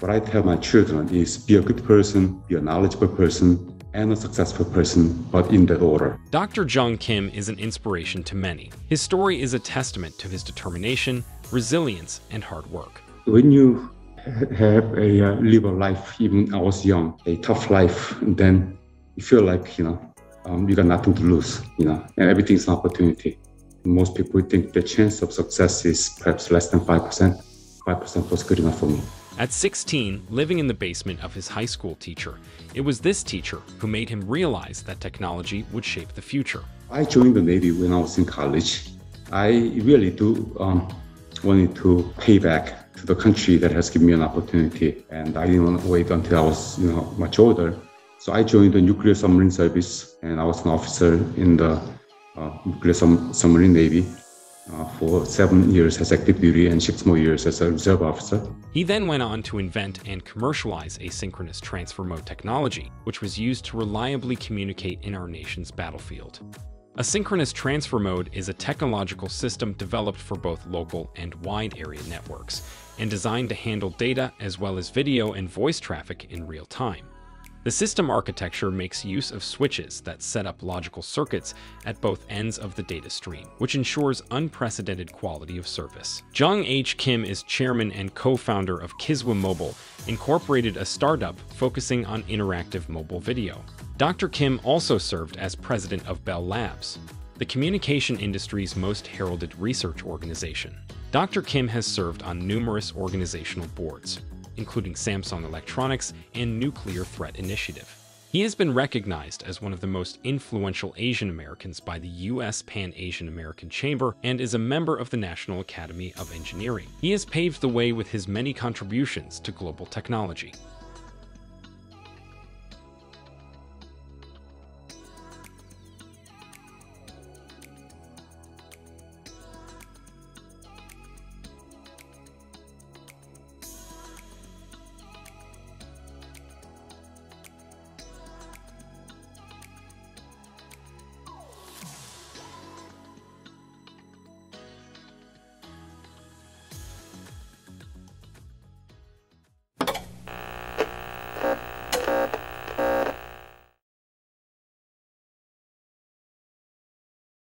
What I tell my children is be a good person, be a knowledgeable person, and a successful person, but in that order. Dr. Jeong Kim is an inspiration to many. His story is a testament to his determination, resilience, and hard work. When you have a uh, live a life, even I was young, a tough life, and then you feel like you know um, you got nothing to lose, you know, and everything's an opportunity. Most people think the chance of success is perhaps less than five percent. Five percent was good enough for me. At 16, living in the basement of his high school teacher, it was this teacher who made him realize that technology would shape the future. I joined the Navy when I was in college. I really do um, wanted to pay back to the country that has given me an opportunity, and I didn't want to wait until I was, you know, much older. So I joined the nuclear submarine service, and I was an officer in the uh, nuclear sub- submarine navy uh, for seven years as active duty and six more years as a reserve officer. He then went on to invent and commercialize asynchronous transfer mode technology, which was used to reliably communicate in our nation's battlefield. Asynchronous transfer mode is a technological system developed for both local and wide area networks, and designed to handle data as well as video and voice traffic in real time. The system architecture makes use of switches that set up logical circuits at both ends of the data stream, which ensures unprecedented quality of service. Jeong H. Kim is chairman and co-founder of Kiswe Mobile, Incorporated, a startup focusing on interactive mobile video. Dr. Kim also served as president of Bell Labs, the communication industry's most heralded research organization. Dr. Kim has served on numerous organizational boards, including Samsung Electronics and Nuclear Threat Initiative. He has been recognized as one of the most influential Asian Americans by the U.S. Pan Asian American Chamber and is a member of the National Academy of Engineering. He has paved the way with his many contributions to global technology.